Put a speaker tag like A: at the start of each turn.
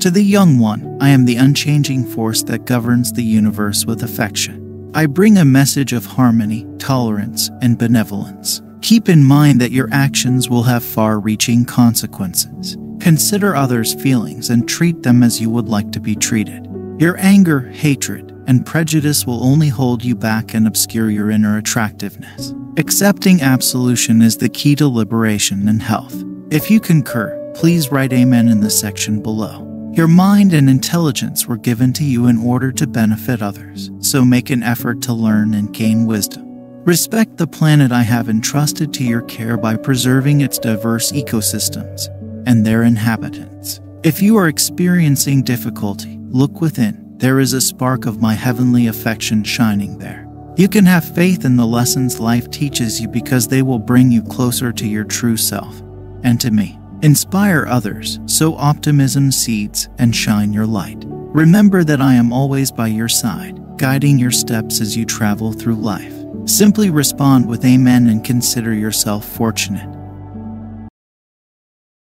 A: To the young one, I am the unchanging force that governs the universe with affection. I bring a message of harmony, tolerance, and benevolence. Keep in mind that your actions will have far reaching consequences. Consider others' feelings and treat them as you would like to be treated. Your anger, hatred, and prejudice will only hold you back and obscure your inner attractiveness. Accepting absolution is the key to liberation and health. If you concur, please write Amen in the section below. Your mind and intelligence were given to you in order to benefit others, so make an effort to learn and gain wisdom. Respect the planet I have entrusted to your care by preserving its diverse ecosystems and their inhabitants. If you are experiencing difficulty, look within. There is a spark of my heavenly affection shining there. You can have faith in the lessons life teaches you because they will bring you closer to your true self and to me. Inspire others, sow optimism seeds, and shine your light. Remember that I am always by your side, guiding your steps as you travel through life. Simply respond with Amen and consider yourself fortunate.